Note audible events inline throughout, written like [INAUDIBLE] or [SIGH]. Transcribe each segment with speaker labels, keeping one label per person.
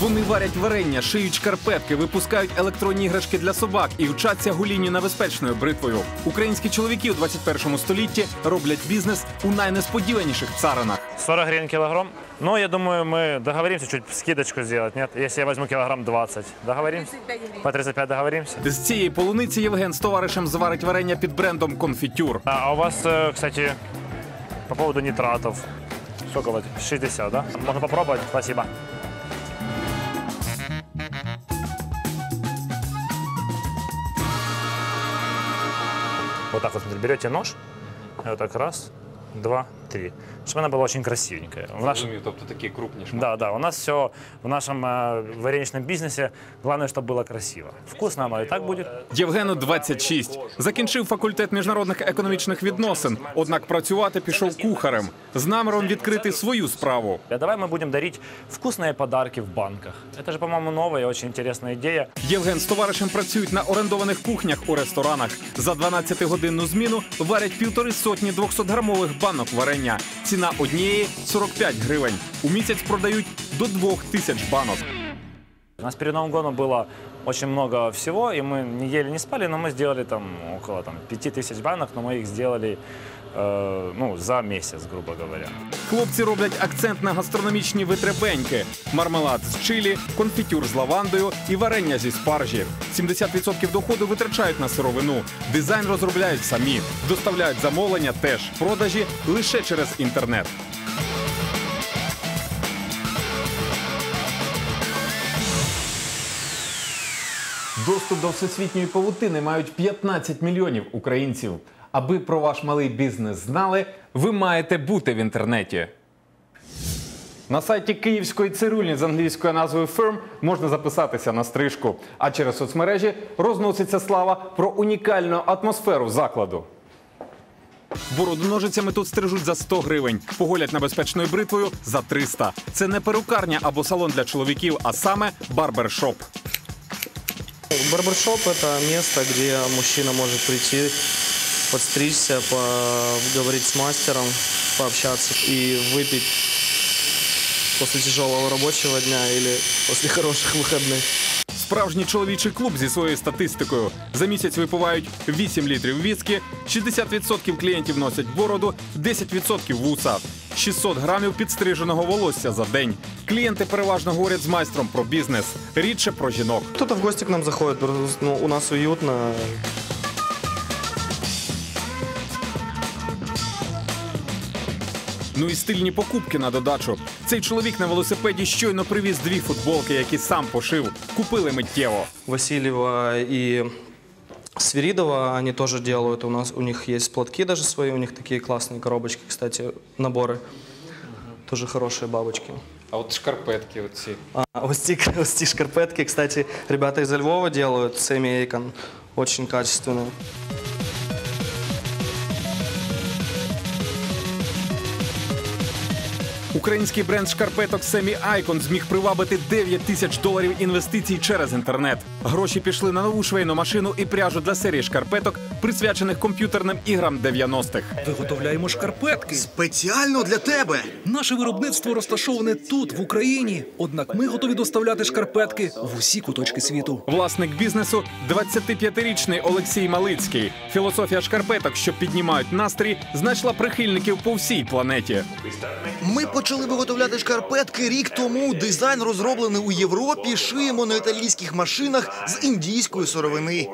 Speaker 1: Вони варять варення, шиють шкарпетки, випускають електронні іграшки для собак і вчаться гулінню небезпечною бритвою. Українські чоловіки у 21 столітті роблять бізнес у найнесподіваніших царинах.
Speaker 2: 40 гривен килограмм. Ну, я думаю, мы договоримся чуть скидочку сделать, нет? Если я возьму килограмм 20, договоримся? По 35 договоримся?
Speaker 1: З цієї полуниці Євген з товаришем зварить варення під брендом Конфітюр.
Speaker 2: А у вас, э, кстати, по поводу нитратов, сколько вот, 60, да? Можно попробовать? Спасибо. Вот так вот, смотри, берете нож, вот так раз, два, три. Чтобы она была очень красивенькая. В нашем,
Speaker 1: тобто такі крупні
Speaker 2: да, да, у нас все в нашем э, вареничном бизнесе, главное, чтобы было красиво. Вкусно оно и так будет.
Speaker 1: Євгену 26. Закінчив факультет міжнародних економічних відносин, однак працювати пішов кухарем з наміром відкрити свою справу.
Speaker 2: А давай мы будем дарить вкусные подарки в банках. Это же, по-моему, новая и очень интересная идея.
Speaker 1: Євген з товаришем працюють на орендованих кухнях у ресторанах. За 12-годинну зміну варять півтори сотні 200-грамових банок варення. Ціна однієї 45 гривень. У місяць продають до двох тисяч банок.
Speaker 2: У нас перед Новым годом было очень много всего, и мы не ели, не спали, но мы сделали там около там, 5000 банок, но мы их сделали э, ну, за месяц, грубо говоря.
Speaker 1: Хлопці роблять акцент на гастрономічні витребеньки, мармелад з чилі, конфітюр з лавандою і варення зі спаржі. 70% доходу витрачають на сировину. Дизайн розробляють самі, доставляють замовлення теж. Продажі лише через інтернет. Доступ до всесвітньої павутини мають 15 мільйонів українців. Аби про ваш малий бізнес знали, ви маєте бути в інтернеті. На сайті Київської цирюльні з англійською назвою Firm можна записатися на стрижку. А через соцмережі розноситься слава про унікальну атмосферу закладу. Бороду ножицями тут стрижуть за 100 гривень, поголять небезпечною бритвою за 300. Це не перукарня або салон для чоловіків, а саме барбершоп.
Speaker 3: Барбершоп – это место, где мужчина может прийти, подстричься, поговорить с мастером, пообщаться и выпить после тяжелого рабочего дня или после хороших выходных.
Speaker 1: Справжній чоловічий клуб зі своєю статистикою. За місяць випивають 8 літрів віскі, 60% клієнтів носять бороду, 10% вуса, 600 грамів підстриженого волосся за день. Клієнти переважно говорять з майстром про бізнес, рідше про жінок.
Speaker 3: Кто-то в гости к нам заходит, просто, ну, у нас уютно.
Speaker 1: Ну і стильні покупки на додачу. Цей чоловік на велосипеді щойно привіз дві футболки, які сам пошив. Купили миттєво.
Speaker 3: Васильева и Свиридова, они тоже делают. У нас у них есть платки даже свои, у них такие классные коробочки, кстати, наборы. Тоже хорошие бабочки.
Speaker 1: А от шкарпетки оці.
Speaker 3: А, вот ці, [LAUGHS] вот ці шкарпетки, кстати, ребята из Львова делают, Сэмми Эйкон. Очень качественные.
Speaker 1: Український бренд шкарпеток Семі Айкон зміг привабити 9 тисяч доларів інвестицій через інтернет. Гроші пішли на нову швейну машину і пряжу для серії шкарпеток, присвячених комп'ютерним іграм 90-х.
Speaker 4: Виготовляємо шкарпетки.
Speaker 5: Спеціально для тебе.
Speaker 4: Наше виробництво розташоване тут, в Україні. Однак ми готові доставляти шкарпетки в усі куточки світу.
Speaker 1: Власник бізнесу 25-річний Олексій Малицький. Філософія шкарпеток, що піднімають настрій, знайшла прихильників по всій планеті.
Speaker 5: Ми почали виготовляти шкарпетки рік тому. Дизайн розроблений у Європі. Шиємо на італійських машинах з індійської сировини.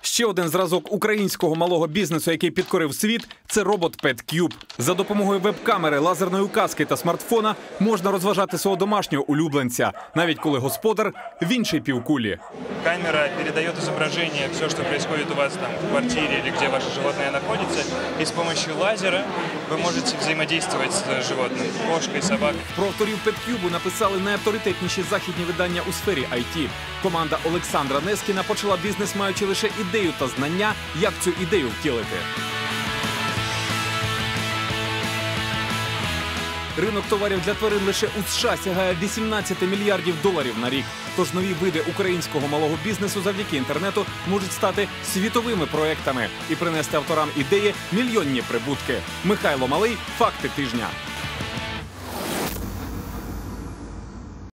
Speaker 1: Ще один зразок українського малого бізнесу, який підкорив світ, це робот PetCube. За допомогою веб-камери, лазерної указки та смартфона можна розважати свого домашнього улюбленця, навіть коли господар в іншій півкулі.
Speaker 6: Камера передает изображение, все, что происходит у вас там в квартире или где ваше животное находится, и с помощью лазера вы можете взаимодействовать с животным, кошкой, собакой.
Speaker 1: Про авторів PetCube написали найавторитетніші західні видання у сфері IT. Команда Олександра Нескіна почала бізнес, маючи лише ідею та знання, як цю ідею втілити. Ринок товарів для тварин лише у США сягає 18 мільярдів доларів на рік. Тож нові види українського малого бізнесу завдяки інтернету можуть стати світовими проектами і принести авторам ідеї мільйонні прибутки. Михайло Малий, факти тижня.